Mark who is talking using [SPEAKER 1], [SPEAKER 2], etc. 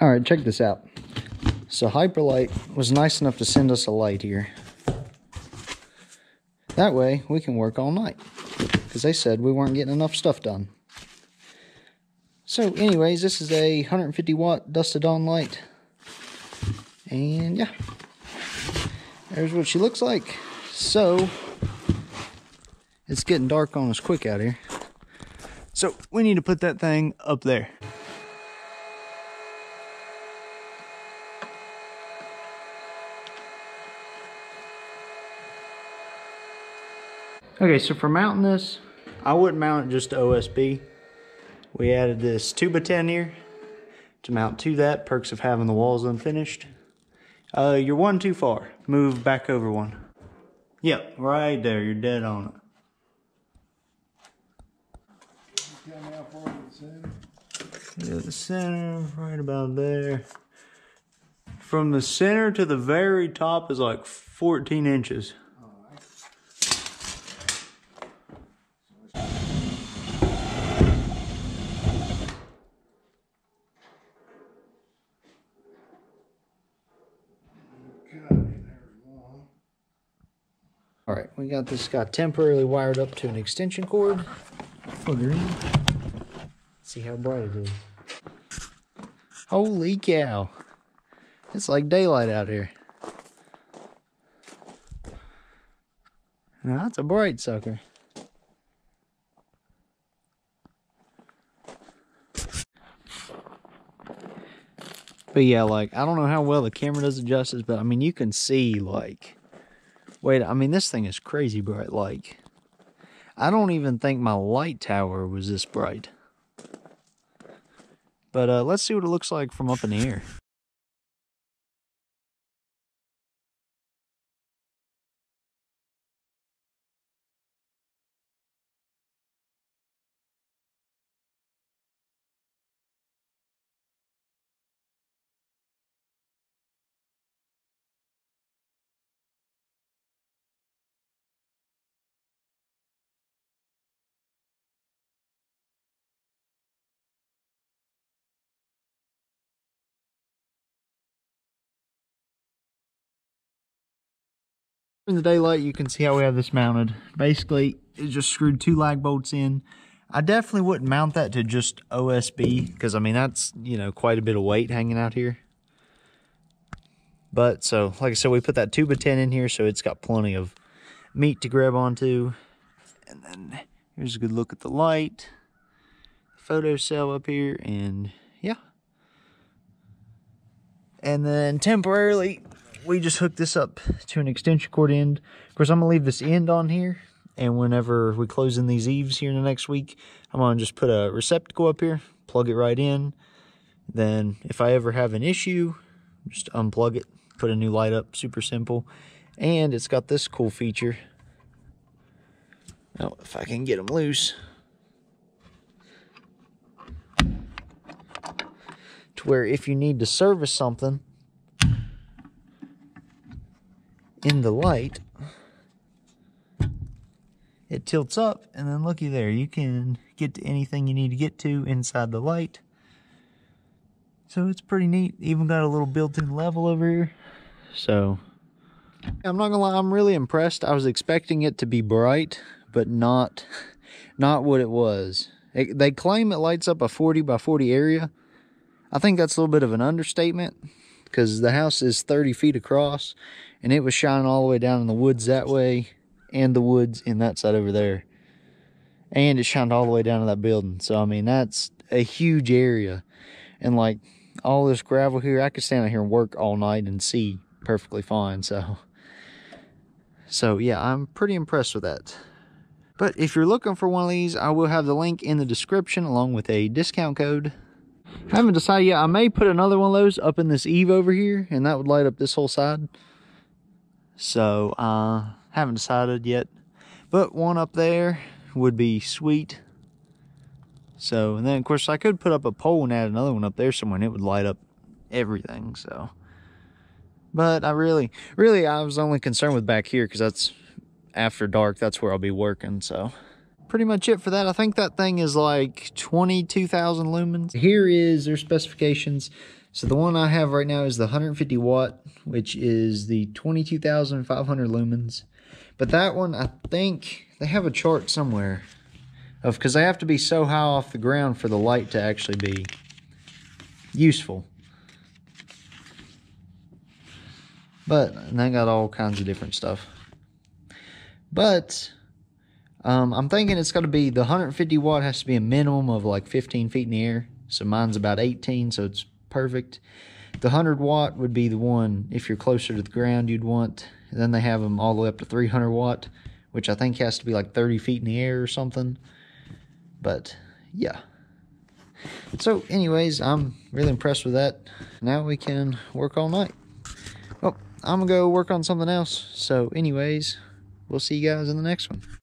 [SPEAKER 1] All right, check this out. So Hyperlite was nice enough to send us a light here. That way we can work all night because they said we weren't getting enough stuff done. So anyways, this is a 150 watt dusk to dawn light. And yeah, there's what she looks like. So it's getting dark on us quick out here. So we need to put that thing up there. Okay, so for mounting this, I wouldn't mount it just to OSB. We added this 2x10 here to mount to that, perks of having the walls unfinished. Uh, you're one too far. Move back over one. Yep, right there, you're dead on it. Yeah, the center, right about there. From the center to the very top is like 14 inches. All right, we got this guy temporarily wired up to an extension cord. Her in. See how bright it is. Holy cow. It's like daylight out here. Now that's a bright sucker. But yeah, like, I don't know how well the camera does it justice, but I mean, you can see, like, wait, I mean, this thing is crazy bright. Like, I don't even think my light tower was this bright. But uh, let's see what it looks like from up in the air. In the daylight, you can see how we have this mounted. Basically, it just screwed two lag bolts in. I definitely wouldn't mount that to just OSB because, I mean, that's, you know, quite a bit of weight hanging out here. But, so, like I said, we put that 2 by 10 in here, so it's got plenty of meat to grab onto. And then here's a good look at the light. Photo cell up here, and yeah. And then temporarily, we just hooked this up to an extension cord end. Of course, I'm going to leave this end on here. And whenever we close in these eaves here in the next week, I'm going to just put a receptacle up here, plug it right in. Then if I ever have an issue, just unplug it, put a new light up, super simple. And it's got this cool feature. Now, if I can get them loose. To where if you need to service something, in the light, it tilts up and then looky there, you can get to anything you need to get to inside the light. So it's pretty neat. Even got a little built-in level over here. So I'm not gonna lie, I'm really impressed. I was expecting it to be bright, but not not what it was. It, they claim it lights up a 40 by 40 area. I think that's a little bit of an understatement because the house is 30 feet across and it was shining all the way down in the woods that way and the woods in that side over there. And it shined all the way down to that building. So i mean that's a huge area. And like all this gravel here i could stand out here and work all night and see perfectly fine. So so yeah i'm pretty impressed with that. But if you're looking for one of these i will have the link in the description along with a discount code haven't decided yet. I may put another one of those up in this eave over here, and that would light up this whole side. So, uh, haven't decided yet. But one up there would be sweet. So, and then of course I could put up a pole and add another one up there somewhere and it would light up everything, so. But I really, really, I was only concerned with back here because that's after dark, that's where I'll be working, so. Pretty much it for that. I think that thing is like 22,000 lumens. Here is their specifications. So the one I have right now is the 150 watt, which is the 22,500 lumens. But that one, I think they have a chart somewhere of because they have to be so high off the ground for the light to actually be useful. But they got all kinds of different stuff. But um, I'm thinking it's going to be the 150 watt has to be a minimum of like 15 feet in the air. So mine's about 18, so it's perfect. The 100 watt would be the one if you're closer to the ground you'd want. And then they have them all the way up to 300 watt, which I think has to be like 30 feet in the air or something. But yeah. So, anyways, I'm really impressed with that. Now we can work all night. Well, I'm gonna go work on something else. So, anyways, we'll see you guys in the next one.